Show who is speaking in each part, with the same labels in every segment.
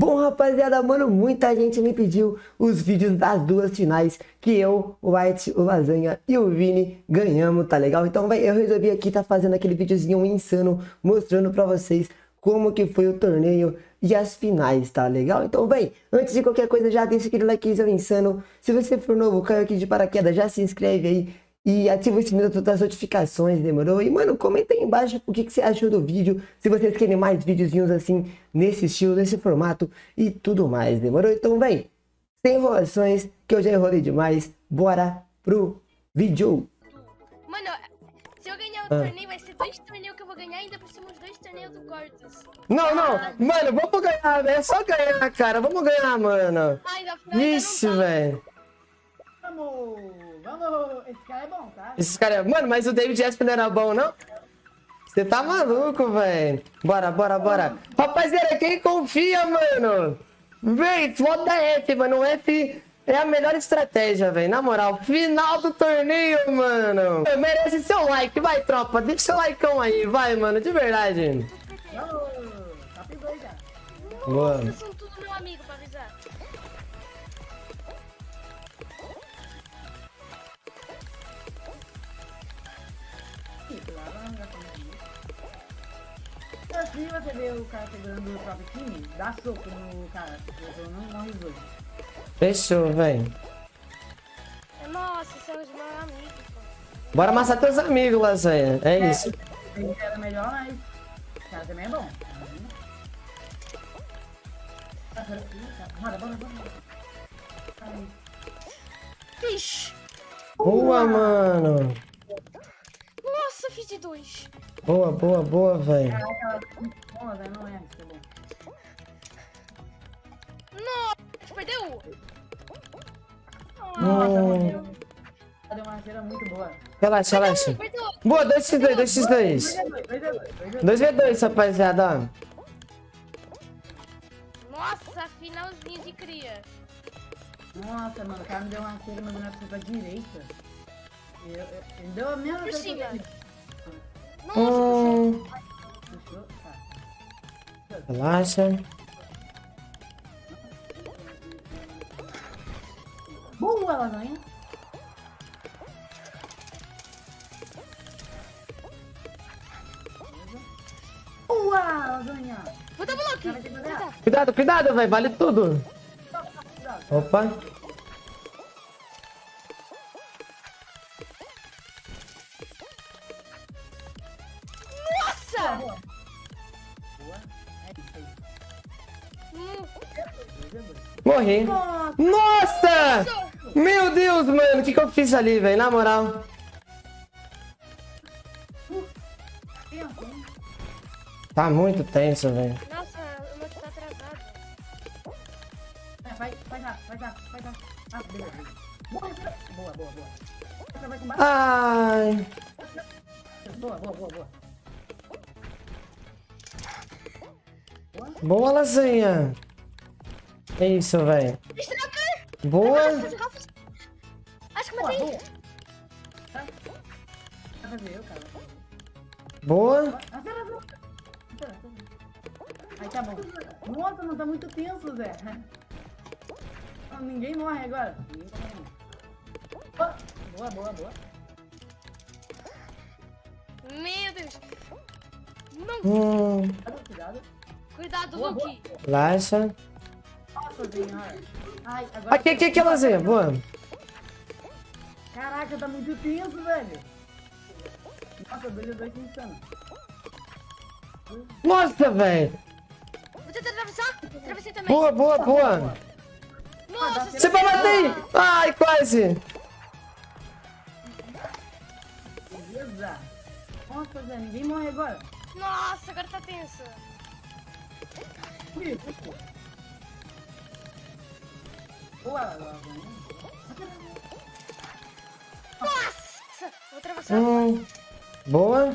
Speaker 1: Bom, rapaziada, mano, muita gente me pediu os vídeos das duas finais que eu, o White, o Lasanha e o Vini ganhamos, tá legal? Então, véi, eu resolvi aqui tá fazendo aquele videozinho insano mostrando pra vocês como que foi o torneio e as finais, tá legal? Então, véi, antes de qualquer coisa, já deixa aquele likezão insano. Se você for novo, caiu aqui de paraquedas, já se inscreve aí e ativa o sininho das notificações, demorou? E, mano, comenta aí embaixo o que, que você achou do vídeo, se vocês querem mais videozinhos assim, nesse estilo, nesse formato e tudo mais, demorou? Então, vem, sem enrolações, que eu já enrolei demais, bora pro vídeo!
Speaker 2: Mano, se eu ganhar o ah. torneio, vai ser dois torneios que eu vou ganhar, ainda por cima os dois torneios do Cortus.
Speaker 1: Não, não, ah. mano, vamos ganhar, é só ganhar, cara, vamos ganhar, mano. Ai, Vixe, velho.
Speaker 3: Vamos! Vamos, esse cara é bom, tá?
Speaker 1: Esse cara é... Mano, mas o David Aspen não era bom, não? Você tá maluco, velho. Bora, bora, bora. Rapaziada, quem confia, mano? Vem, bota F, mano. O F é a melhor estratégia, velho. Na moral, final do torneio, mano. Merece seu like, vai, tropa. Deixa seu likeão aí, vai, mano. De verdade.
Speaker 2: Boa.
Speaker 3: Se você vê o cara pegando o próprio time, dá soco no cara, porque não morre os dois.
Speaker 1: Fechou,
Speaker 2: velho. Nossa, é os meus amigos, pô.
Speaker 1: Bora amassar teus amigos, Lasanha. É, é isso.
Speaker 3: Ele era melhor, mas o cara também é bom. Bora, bora, bora.
Speaker 2: Ixi.
Speaker 1: Boa, mano
Speaker 2: fiz de dois.
Speaker 1: Boa, boa, boa, velho.
Speaker 3: Boa, velho, não é, tá bom.
Speaker 2: Nossa, perdeu.
Speaker 3: Nossa, hum. deu uma rasteira muito boa.
Speaker 1: Relaxa, relaxa. Boa, 2x2, 2x2. 2v2, rapaziada.
Speaker 2: Nossa, finalzinho de cria.
Speaker 3: Nossa, mano, o cara me deu uma rasteira, mas não pra direita. Ele deu a mesma coisa
Speaker 2: hum...
Speaker 1: Relaxa.
Speaker 3: Boa, lasanha. Boa, lasanha.
Speaker 2: Vou dar bloco.
Speaker 1: Cuidado, cuidado, velho. Vale tudo. Opa. Morri. Nossa! Meu Deus, mano. O que, que eu fiz ali, velho? Na moral. Tá muito tenso, velho.
Speaker 2: Nossa, o meu tá atrasado.
Speaker 3: É, vai, vai lá, vai lá, vai lá. Ah, beleza. Boa, boa, boa.
Speaker 1: Ai.
Speaker 3: Boa, boa, boa, boa.
Speaker 1: Boa, lasanha. É isso, velho. Boa.
Speaker 2: Acho que matei.
Speaker 1: Boa.
Speaker 3: Aí tá bom. Nossa, não tá muito tenso, Zé. Ninguém morre agora. Boa, boa, boa.
Speaker 2: Meu Deus. Não.
Speaker 1: Hum.
Speaker 2: Cuidado. Cuidado, Luke.
Speaker 1: Relaxa.
Speaker 3: Nossa senhora. Ai, agora.
Speaker 1: Aqui, aqui, aqui, Lazinha. Boa.
Speaker 3: Caraca, tá muito tenso, velho. Nossa, dois dois insano.
Speaker 1: Nossa, velho.
Speaker 2: Vou tentar atravessar. Atravessei também.
Speaker 1: Boa, boa, boa.
Speaker 2: Nossa,
Speaker 1: você vai bater. Ai, quase.
Speaker 3: Beleza. Nossa, Zé, ninguém morre agora.
Speaker 2: Nossa, agora tá tenso.
Speaker 3: Boa,
Speaker 2: Nossa! Vou atravessar.
Speaker 1: Hum, boa.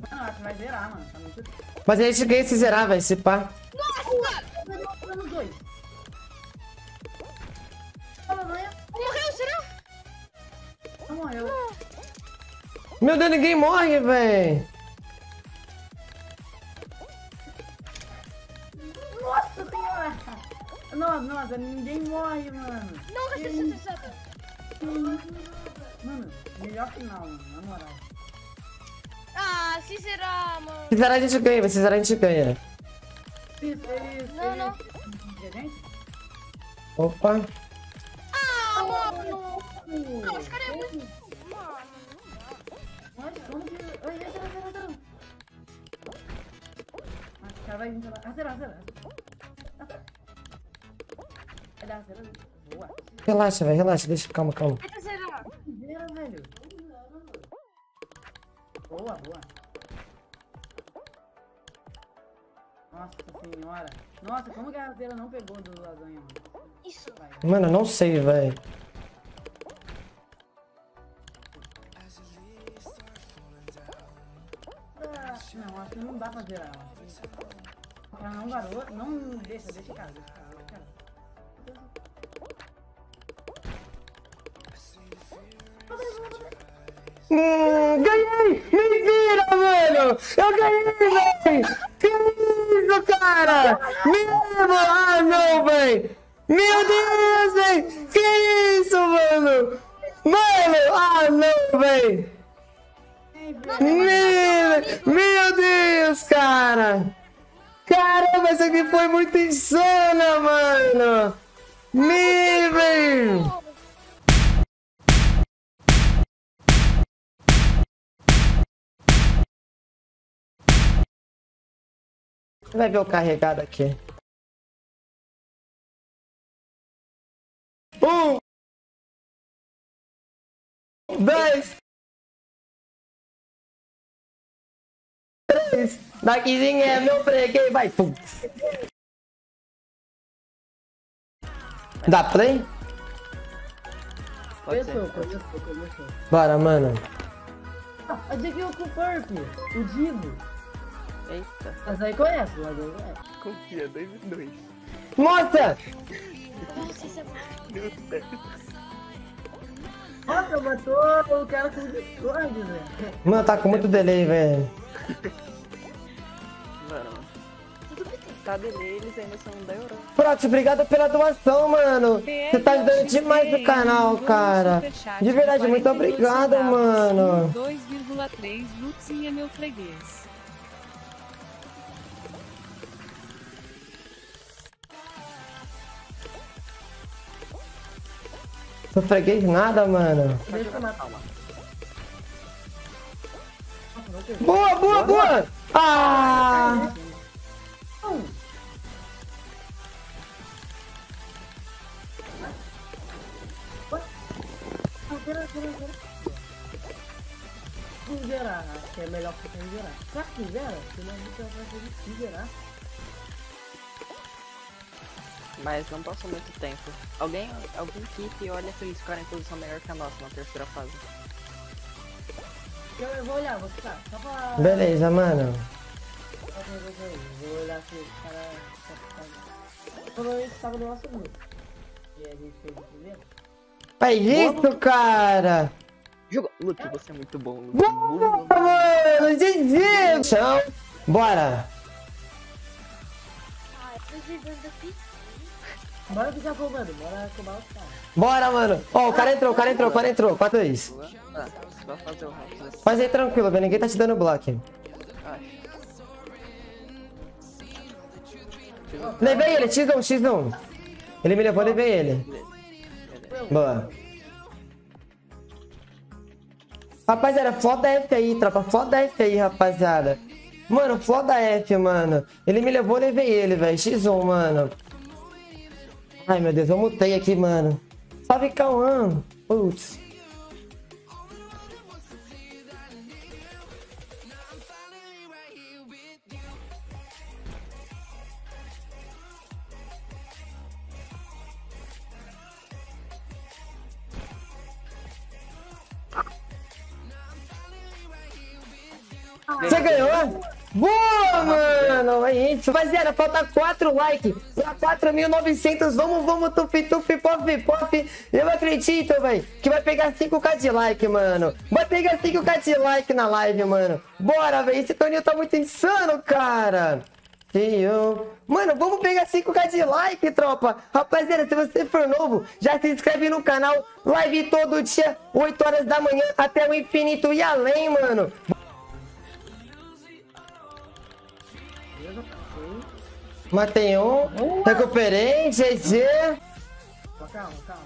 Speaker 3: Mano, acho que vai zerar, mano. Tá muito...
Speaker 1: Mas a gente ganha se zerar, vai se pá.
Speaker 2: Nossa!
Speaker 3: Dando dois.
Speaker 2: Morreu, será?
Speaker 3: Não morreu.
Speaker 1: Meu Deus, ninguém morre, velho.
Speaker 3: Nossa, ninguém morre, mano.
Speaker 2: Nunca
Speaker 3: Que isso?
Speaker 2: sucessata.
Speaker 3: Mano, melhor final, mano, na moral.
Speaker 2: Ah, se será, mano.
Speaker 1: Se zerar a gente ganha, se zerar a gente ganha.
Speaker 3: Isso, isso,
Speaker 2: Não, não.
Speaker 3: isso.
Speaker 1: Opa.
Speaker 2: Ah, mano. Não, os caras é muito... Mano,
Speaker 3: Mas como que... Oi, zera, zera, zera. Ah, o cara vai pela... Ah, dar zera. Boa.
Speaker 1: Relaxa, velho, relaxa, deixa, calma, calma.
Speaker 3: Zera, velho. Boa, boa. Nossa senhora. Nossa, como que a rasteira não pegou do lasanha, mano?
Speaker 2: Isso.
Speaker 1: Mano, eu não sei, velho. Hum, ganhei! Mentira, mano! Eu ganhei, velho! Que isso, cara? Mesmo! Ah, não, velho! Meu Deus, velho! Que isso, mano? Mano! Ah, não, velho! Meu, Deus, cara! Caramba, essa aqui foi muito insana, mano! Meu, velho! Vai ver o carregado aqui. Um. Dois. Três. Daquizinho é meu freguês. Vai. Pum. Dá play?
Speaker 3: Começou, começou, começou.
Speaker 1: Bora, mano.
Speaker 3: Ah, com o Purp, o Divo.
Speaker 4: Eita,
Speaker 3: Mas aí conhece, mas aí conhece.
Speaker 4: confia, 2 e 2.
Speaker 1: Mostra!
Speaker 2: Nossa, isso é bom.
Speaker 4: Meu Deus.
Speaker 3: Nossa, matou o cara com o Discord, velho.
Speaker 1: Mano, tá com muito delay, velho.
Speaker 4: Mano, tá delay, eles ainda são da Europa.
Speaker 1: Prox, obrigado pela doação, mano. Você tá ajudando demais no canal, cara. De verdade, muito obrigado, mano.
Speaker 5: 2,3 Luxinha meu freguês.
Speaker 1: Não freguei nada, mano.
Speaker 3: Deixa eu matar.
Speaker 1: Boa, boa, boa! Ah!
Speaker 3: Não, zerar, acho que é melhor que zerar. Será que zera? Senão a gente vai fazer isso zerar.
Speaker 4: Mas não passou muito tempo. Alguém, alguém kit e olha se eles ficarem em posição melhor que a nossa na terceira fase.
Speaker 3: Eu, eu vou olhar, vou ficar. Só pra.
Speaker 1: Beleza, mano.
Speaker 3: Vou olhar se o cara. tá- Provavelmente tava no nosso grupo. E a gente fez o primeiro.
Speaker 1: É isso, cara!
Speaker 4: Joga. Luke, você é muito bom, Luke.
Speaker 1: Boa, mano! GG! Chão! Bora!
Speaker 2: Ah, eu tô jogando aqui.
Speaker 3: Bora ficar roubando, bora cobrar os caras.
Speaker 1: Bora, mano! Ó, o cara entrou, o cara entrou, o cara entrou. 4 isso.
Speaker 4: Tá, vai fazer o rápido assim.
Speaker 1: Mas aí tranquilo, velho. Ninguém tá te dando bloco. Levei ele, X1, X1. Ele me levou, levei ele. Boa. Rapaziada, foda F aí, tropa. Foda F aí, rapaziada. Mano, foda F, mano. Ele me levou, levei ele, velho. X1, mano. Ai, meu Deus, eu mutei aqui, mano. Salve, Cauã. Putz. Você ganhou? Boa, mano! É isso. Rapaziada, falta 4 likes pra 4.900. Vamos, vamos, tupi, tupi, pop, pop. Eu acredito, velho, que vai pegar 5k de like, mano. Vai pegar 5k de like na live, mano. Bora, velho. Esse torneio tá muito insano, cara. Mano, vamos pegar 5k de like, tropa. Rapaziada, se você for novo, já se inscreve no canal. Live todo dia, 8 horas da manhã, até o infinito e além, mano. Matei um, recuperei, GG.
Speaker 3: Calma, calma.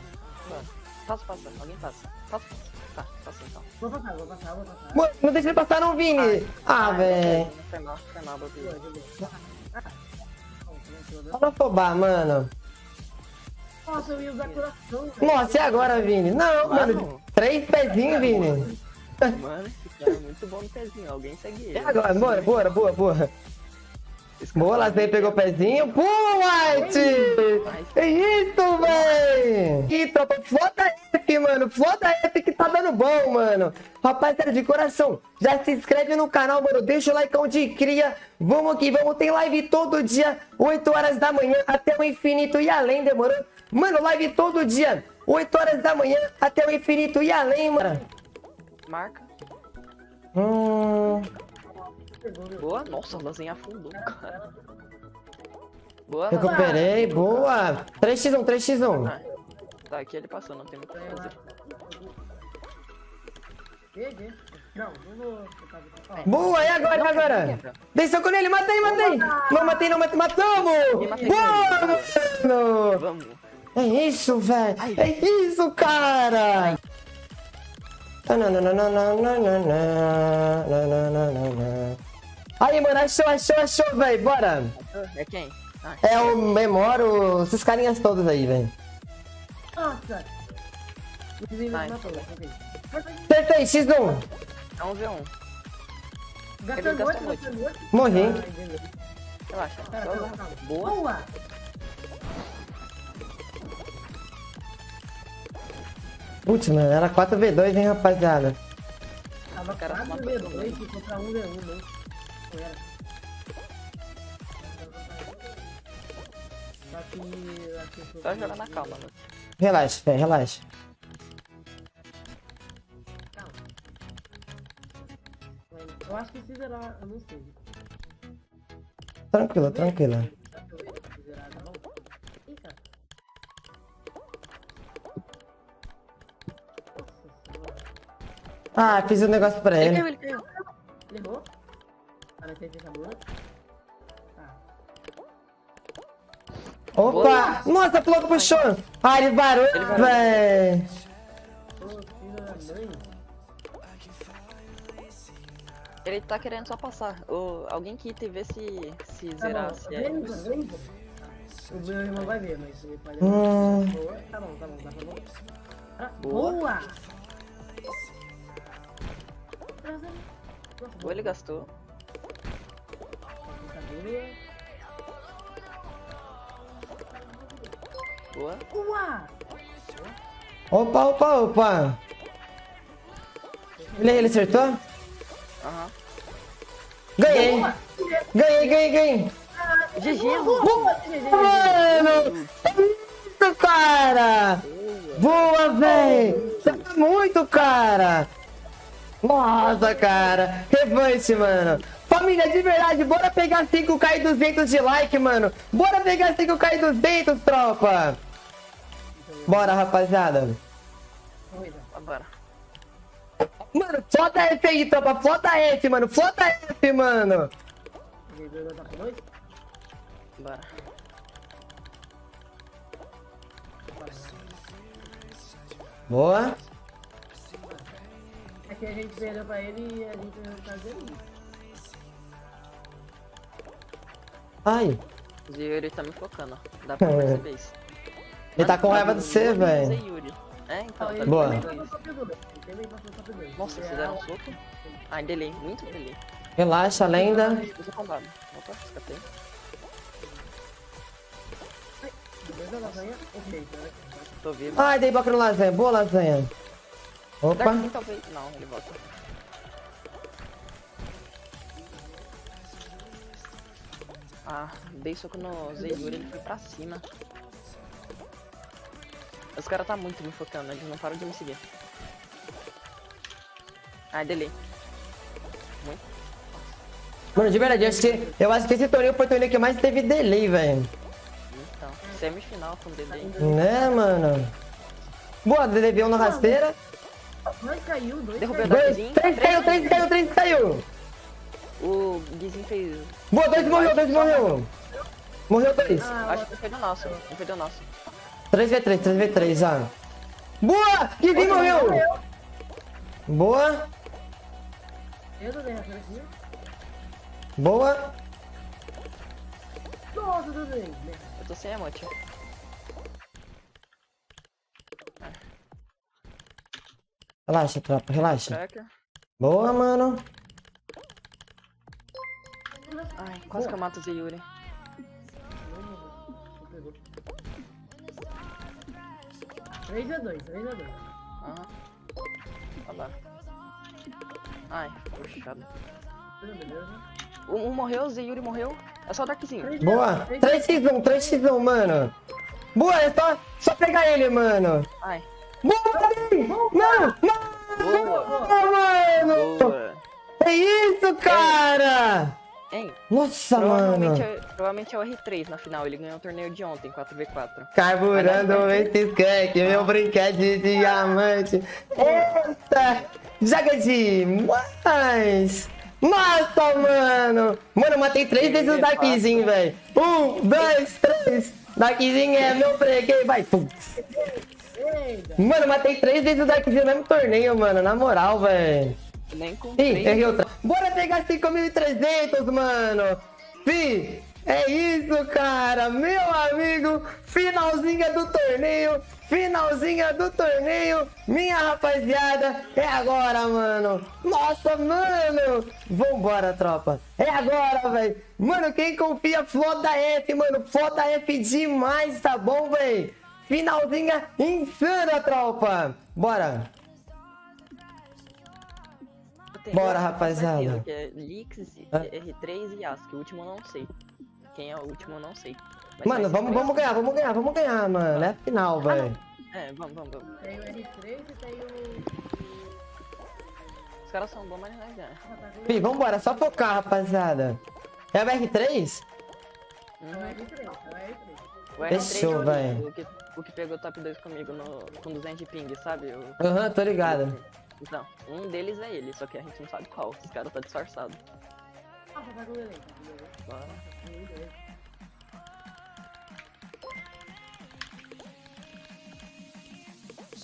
Speaker 4: Passa, passa, alguém passa. Passa, passa. Tá, passa então.
Speaker 3: Vou passar, vou passar, vou passar.
Speaker 1: Mano, não deixa ele passar não, Vini. Ah, velho.
Speaker 4: Foi mal, foi mal, Bobi.
Speaker 3: Boa, boa. Ah?
Speaker 1: Fala afobar, mano.
Speaker 3: Nossa, eu ia usar coração, velho.
Speaker 1: Nossa, e agora, Vini? Não, mano. Três pezinhos, Vini.
Speaker 4: Mano, esse cara é muito bom no pezinho. Alguém segue
Speaker 1: E
Speaker 4: ele.
Speaker 1: agora? Bora, bora, boa, boa.
Speaker 4: Esse
Speaker 1: Boa, Lazer pegou o pezinho. Boa, White! É isso, véi! E tropa, foda F, mano. Foda F que tá dando bom, mano. Rapaziada, de coração, já se inscreve no canal, mano. Deixa o like de cria. Vamos que vamos. Tem live todo dia, 8 horas da manhã, até o infinito e além, demorou? Mano, live todo dia, 8 horas da manhã, até o infinito e além, mano.
Speaker 4: Marca.
Speaker 1: Hum...
Speaker 4: Boa. Nossa, a lasanha afundou, cara. Boa.
Speaker 1: Recuperei, boa. 3x1, 3x1.
Speaker 4: Ah, Tá, aqui ele passou, não tem muito o que fazer.
Speaker 3: Não, não
Speaker 1: Boa, e agora, e agora? Dei soco nele, matei, matei! Não matei, não matei, matamos!
Speaker 4: matei
Speaker 1: Boa, mano! É isso, velho! É isso, cara! Aí, mano, achou, achou, achou, velho, bora!
Speaker 4: É quem? Ah,
Speaker 1: É o Memoro, esses carinhas todos aí, velho.
Speaker 3: Nossa!
Speaker 1: Acertei, X1.
Speaker 4: é um V1.
Speaker 3: Gastou muito, gastou muito.
Speaker 1: Morri.
Speaker 4: Relaxa.
Speaker 3: Calma.
Speaker 4: Boa.
Speaker 3: Boa!
Speaker 1: Putz, mano, era 4v2, hein, rapaziada.
Speaker 3: Tava
Speaker 4: Cara,
Speaker 3: 4
Speaker 4: matou
Speaker 3: v
Speaker 4: todo
Speaker 3: 2 ficou pra 1 v 1 né? Não era. Só que... acho que-
Speaker 4: Só jogar na calma, mano.
Speaker 1: Relaxa, fé, relaxa.
Speaker 3: Eu acho que se zerar, eu não sei. Cara. Nossa senhora.
Speaker 1: Ah, fiz um negócio pra
Speaker 4: Ele
Speaker 1: ele.
Speaker 4: caiu, ele caiu.
Speaker 3: Ele errou? Tem. Tá.
Speaker 1: Opa! Nossa, pulou pro chão! Ah, ele varou, véi!
Speaker 4: Ele tá querendo só passar. Ô, alguém que te vê se, se
Speaker 3: Tá
Speaker 4: zerar,
Speaker 3: bom,
Speaker 4: se é.
Speaker 3: vem, vem. O meu irmão vai ver, mas ele pode...
Speaker 1: Hum.
Speaker 3: Boa. Tá bom, tá bom, tá bom. Ah,
Speaker 4: Boa.
Speaker 3: boa!
Speaker 4: Ou ele gastou. Boa.
Speaker 1: Opa, opa, opa! Ele, ele acertou?
Speaker 4: Aham.
Speaker 1: Ganhei! Ganhei, ganhei, ganhei!
Speaker 4: GG,
Speaker 1: Mano! Muito, cara! Boa, véi! Tá muito, cara! Nossa, cara! Revanche, mano! Família, de verdade, bora pegar 5k e 200 de like, mano! Bora pegar 5k e 200, tropa! Bora, rapaziada!
Speaker 4: Bora.
Speaker 1: Mano, foda F aí, tropa! Foda F, mano! Foda F, mano!
Speaker 4: Bora.
Speaker 1: Boa!
Speaker 3: É que a gente perdeu pra ele e a gente não tá fazendo
Speaker 1: Ai!
Speaker 4: O Yuri tá me focando, ó. Dá pra perceber isso.
Speaker 1: Ele tá com raiva de você, velho.
Speaker 4: É, então, tá
Speaker 1: Boa.
Speaker 4: Nossa, fizeram
Speaker 3: é-
Speaker 4: um soco? Ai, delay, muito delay.
Speaker 1: Relaxa, lenda!
Speaker 4: Usa combado. Opa, escapei.
Speaker 3: Dois da lasanha, ok, tá?
Speaker 4: Tô vivo.
Speaker 1: Ai, dei boca no lasanha! Boa lasanha! Opa!
Speaker 4: Não, ele volta. Ah, dei soco no Zeyuri, ele foi pra cima. Os caras tá muito me focando, eles não param de me seguir. Ai, delay. Muito.
Speaker 1: Mano, de verdade, eu acho que, eu acho que esse torneio foi o torneio que mais teve delay, velho.
Speaker 4: Então, semifinal com delay.
Speaker 1: Né, mano? Boa, delay veio na rasteira.
Speaker 3: Dois caiu, dois
Speaker 4: Derrubei
Speaker 3: caiu.
Speaker 1: Dois, três caiu, três caiu, três caiu.
Speaker 4: O Guizinho fez.
Speaker 1: Boa, dois morreu, dois morreu. Morreu dois.
Speaker 3: Ah,
Speaker 4: Acho que foi do nosso. Não foi do nosso.
Speaker 1: 3v3, 3v3, ah. Boa! Guizinho morreu! Boa,
Speaker 3: eu tô derrotando aqui.
Speaker 1: boa.
Speaker 3: Nossa, bem. né?
Speaker 4: Eu tô sem emote.
Speaker 1: Relaxa, tropa, relaxa. Boa, mano.
Speaker 4: Ai, quase que eu mato o Zeyuri.
Speaker 3: Não pegou. 3x2, 3x2.
Speaker 4: Aham. Olha lá. Ai, puxado. Um, um morreu, o Zeyuri morreu. É só o Darkzinho.
Speaker 1: Boa. 3x1, 3x1, mano. Boa, é só, só pegar ele, mano.
Speaker 4: Ai.
Speaker 1: Boa, Davi! Mano, mano,
Speaker 4: Boa.
Speaker 1: mano.
Speaker 4: Boa.
Speaker 1: É isso, cara.
Speaker 4: Hein?
Speaker 1: Nossa,
Speaker 4: Provavelmente,
Speaker 1: mano.
Speaker 4: é, provavelmente é o R3 na final. Ele ganhou o torneio de ontem, 4v4.
Speaker 1: Carburando esse skunk, meu brinquedo de diamante. Eita! Joga demais! Nossa, mano! Mano, eu matei três desses
Speaker 4: é
Speaker 1: Darkzinho, velho. Um, dois, três. Darkzinho é meu freguês, vai. Pum. Mano, eu matei três desses Darkzinho no mesmo torneio, mano. Na moral, velho.
Speaker 4: Nem com
Speaker 1: Ih,
Speaker 4: três.
Speaker 1: errei outra. Bora pegar 5.300, mano. Fi, é isso, cara. Meu amigo, finalzinha do torneio. Finalzinha do torneio. Minha rapaziada, é agora, mano. Nossa, mano. Vambora, tropa. É agora, velho. Mano, quem confia, foda F, mano. Foda F demais, tá bom, velho? Finalzinha insana, tropa. Bora. Bora, rapaziada.
Speaker 4: Que é Lix,
Speaker 1: Ah.
Speaker 4: R3 e Yasuke. O último eu não sei. Quem é o último eu não sei. Mas
Speaker 1: Mano, vamos, vamos ganhar, vamos ganhar, vamos ganhar, mano. É a final, velho.
Speaker 4: É, vamos, vamos, vamos.
Speaker 3: Tem o R3 e tem o.
Speaker 4: Os caras são bons, mas nós ganhamos.
Speaker 3: Ah, tá com
Speaker 1: Fih, vambora, só focar, rapaziada. É o R3?
Speaker 3: o R3, é o R3.
Speaker 4: O R3
Speaker 1: Fechou,
Speaker 4: é o-
Speaker 1: velho.
Speaker 4: O que, o que pegou top 2 comigo no, com 200 de ping, sabe? O-
Speaker 1: Aham, tô ligado.
Speaker 4: Então, um deles é ele, só que a gente não sabe qual. Esse cara tá disfarçado.
Speaker 3: Ah, tá delay, tá com. Tá com.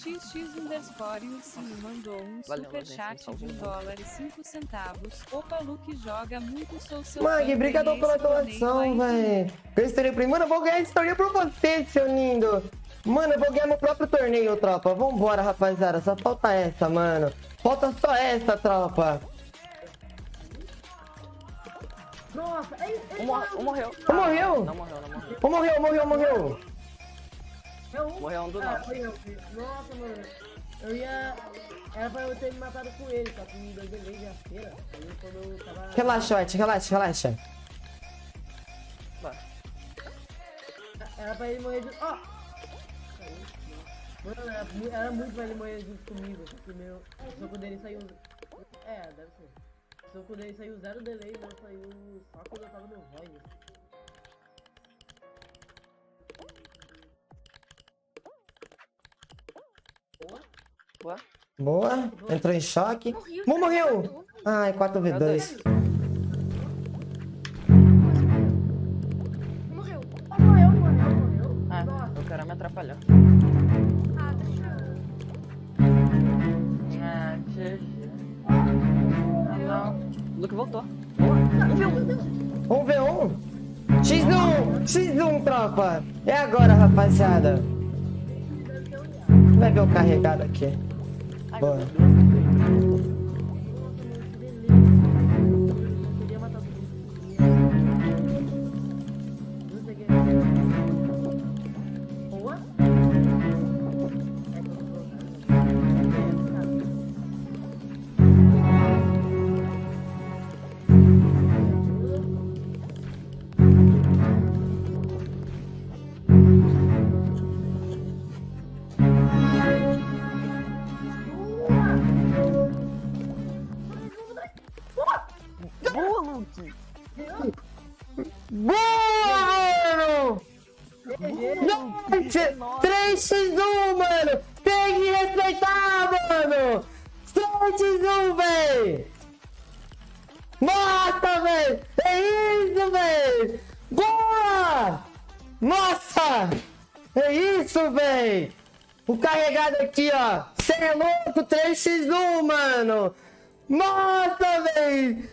Speaker 5: XX underscore Ursinho mandou um
Speaker 4: Valeu,
Speaker 5: superchat
Speaker 4: Lorenzo,
Speaker 5: de um dólar e cinco centavos. Opa, Luke joga muito, sou seu
Speaker 1: Mag,
Speaker 5: ganhei
Speaker 1: pela doação, velho. Ganhei esse torneio primeiro. Mano, eu vou ganhar esse torneio pra você, seu lindo. Mano, eu vou ganhar meu próprio torneio, tropa. Vambora, rapaziada. Só falta essa, mano. Falta só essa, tropa.
Speaker 3: Nossa, ele, ele
Speaker 4: mor- morreu.
Speaker 1: Morreu?
Speaker 4: Não morreu, não morreu.
Speaker 1: Morreu, morreu, morreu.
Speaker 3: É.
Speaker 4: Morreu um do
Speaker 3: Ah, foi eu. Nossa, mano. Eu ia. Era pra eu ter me matado com ele, só que me deu delay de rasteira. Aí quando eu tava.
Speaker 1: Relaxa, White, relaxa, relaxa.
Speaker 4: Vai.
Speaker 3: Era pra ele morrer junto. Ó! Caiu. Mano, era, mu- era muito pra ele morrer junto comigo. Porque meu. O soco dele saiu. É, deve ser. O soco dele saiu zero delay, não saiu só quando eu tava no void. Boa.
Speaker 4: Boa.
Speaker 1: Boa. Entrou em choque. Mo- Morreu. Ai, 4v2.
Speaker 2: Morreu.
Speaker 3: Oh, morreu, morreu, morreu.
Speaker 4: Ah, o cara me atrapalhou. Luke voltou. Um
Speaker 1: 1v1. X1, X1, tropa. É agora, rapaziada. Vai ver o carregado aqui.
Speaker 4: Ai,
Speaker 1: Nossa! É isso, véi! O carregado aqui, ó! Cê é louco! 3x1, mano! Nossa, véi!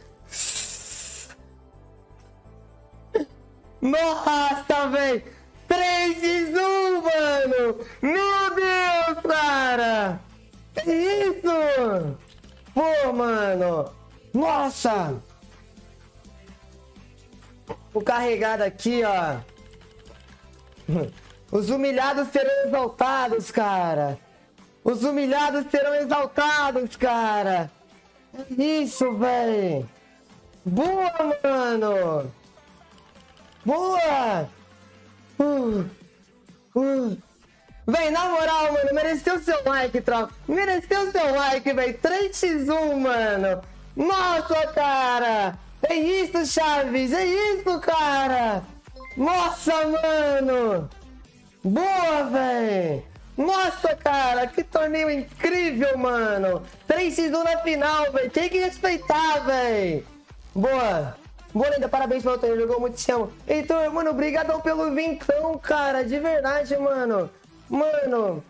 Speaker 1: Nossa, véi! 3x1, mano! Meu Deus, cara! Que isso? Pô, mano! Nossa! O carregado aqui, ó. Os humilhados serão exaltados, cara. Os humilhados serão exaltados, cara. É isso, véi. Boa, mano. Boa. Uh, uh. Na moral, mano, mereceu seu like, tropa. Mereceu seu like, véi. 3x1, mano. Nossa, cara. É isso, Chaves. É isso, cara. Nossa, mano. Boa, véi. Nossa, cara, que torneio incrível, mano. 3x1 na final, velho. Tem que respeitar, velho. Boa. Boa, Linda, parabéns pelo torneio. Jogou muito, te amo. Heitor, mano, obrigadão pelo vintão, cara. De verdade, mano. Mano,